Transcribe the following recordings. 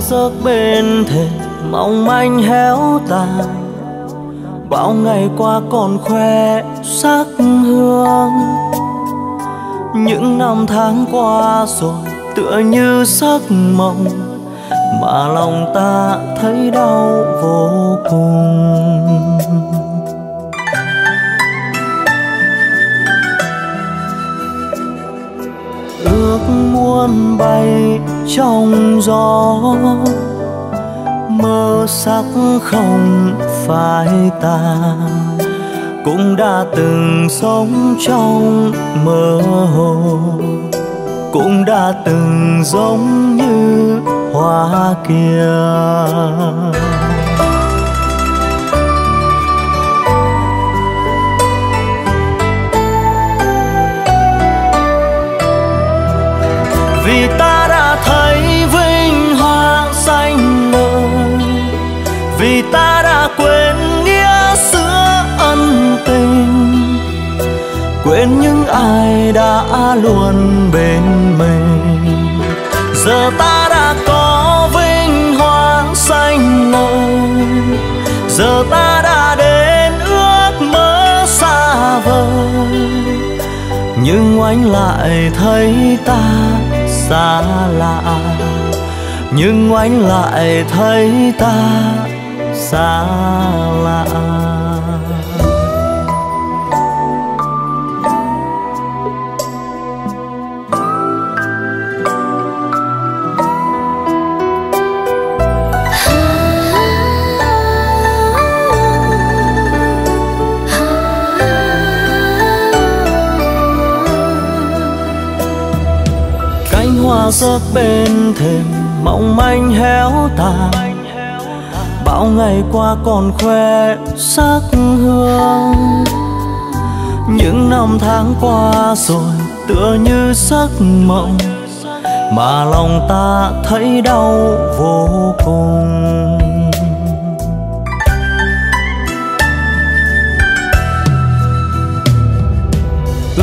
hoa rớt bên thềm mong manh héo tàn. Bao ngày qua còn khoe sắc hương. Những năm tháng qua rồi, tựa như giấc mộng, mà lòng ta thấy đau vô cùng. Ước muốn bay trong gió. Mơ sắc không phai tàn cũng đã từng sống trong mơ hồ. Cũng đã từng giống như hoa kia. Vì ta đã thấy vinh hoa xanh ngời vì ta đã quên nghĩa xưa ân tình. Quên những ai đã luôn bên mình. Giờ ta đã có vinh hoa xanh ngời giờ ta đã đến ước mơ xa vời. Nhưng anh lại thấy ta xa lạ nhưng anh lại thấy ta xa lạ. Hoa rớt bên thềm mong manh héo tàn. Bao ngày qua còn khoe sắc hương. Những năm tháng qua rồi tựa như giấc mộng, mà lòng ta thấy đau vô cùng.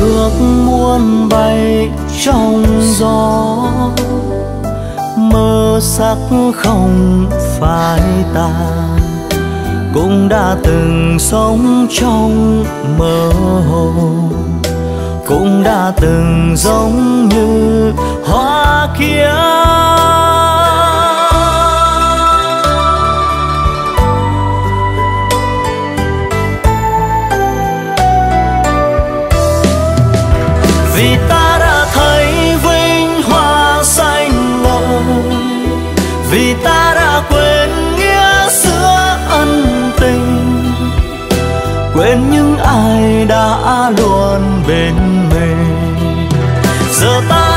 Ước muốn bay trong gió, mơ sắc không phai tàn cũng đã từng sống trong mơ hồ, cũng đã từng giống như hoa kia. Vì ta đã thấy vinh hoa xanh ngời vì ta đã quên nghĩa xưa ân tình. Quên những ai đã luôn bên mình. Giờ ta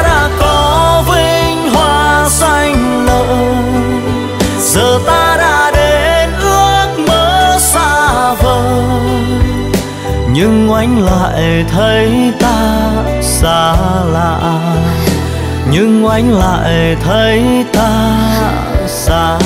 anh lại thấy ta xa lạ. Nhưng anh lại thấy ta xa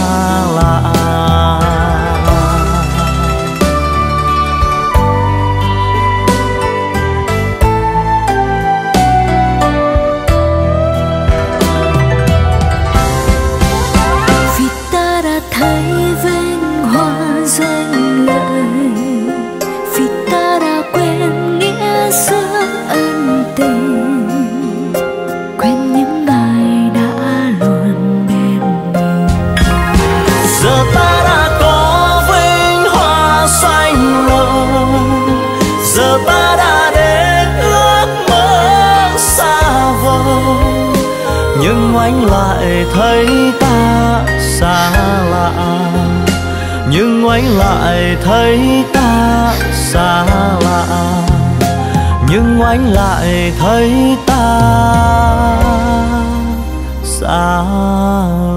nhưng anh lại thấy ta xa lạ. Nhưng anh lại thấy ta xa lạ. Nhưng anh lại thấy ta xa lạ.